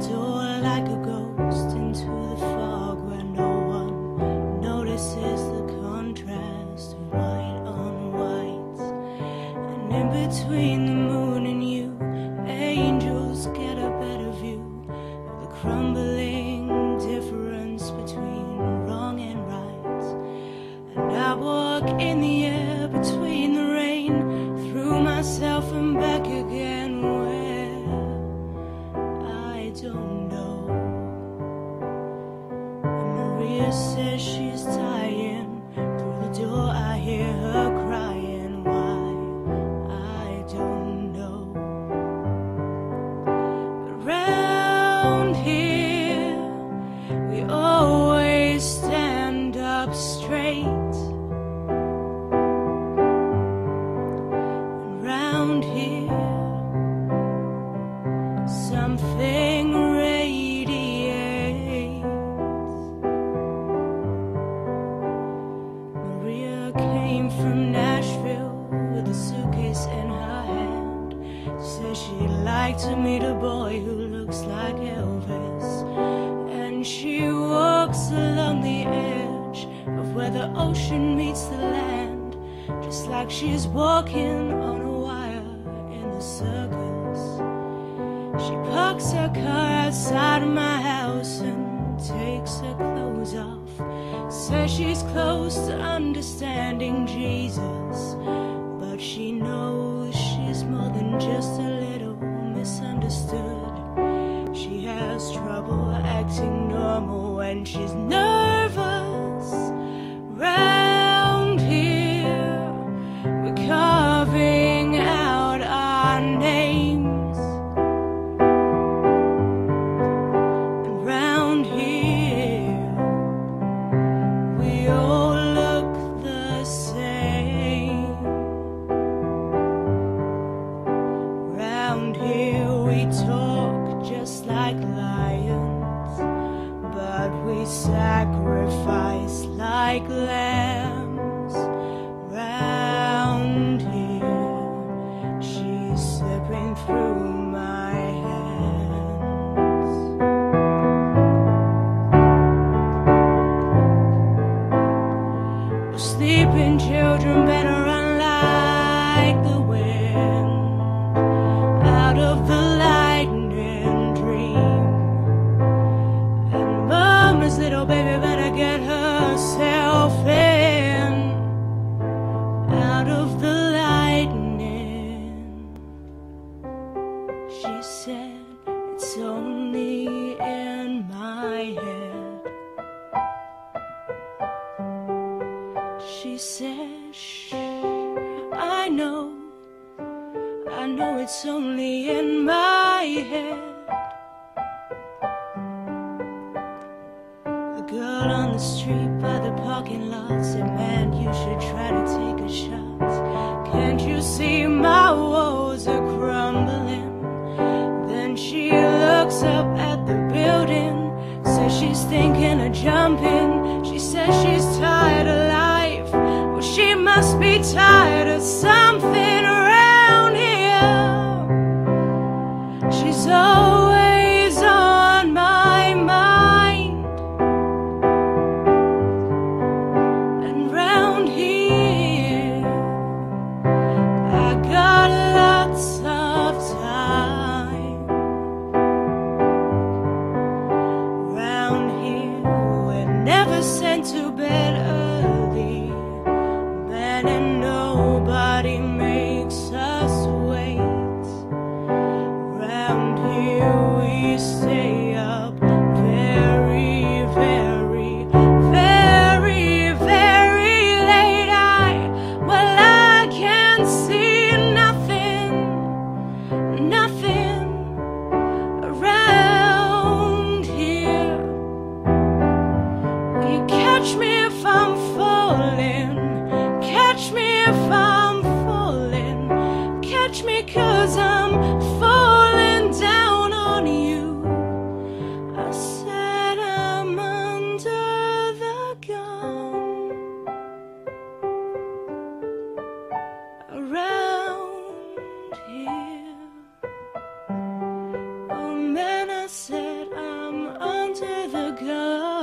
door like a ghost into the fog where no one notices the contrast of white on white. And in between the moon and you, angels get a better view of the crumbling difference between wrong and right. And I walk in the Maria says she's came from Nashville with a suitcase in her hand. Says she'd like to meet a boy who looks like Elvis. And she walks along the edge of where the ocean meets the land, just like she's walking on a wire in the circus. She parks her car outside my house and takes her clothes off. Says she's close to understanding Jesus, we talk just like lions, but we sacrifice like lambs. Round here, she's slipping through my hands. Sleeping children better little baby better get herself in out of the lightning. She said it's only in my head. She said, Shh, I know, I know it's only in my head. Street by the parking lot said, Man, you should try to take a shot. Can't you see my walls are crumbling? Then she looks up at the building, says she's thinking of jumping. She says she's tired of life. Well, she must be tired of something around here. She's always to the girl.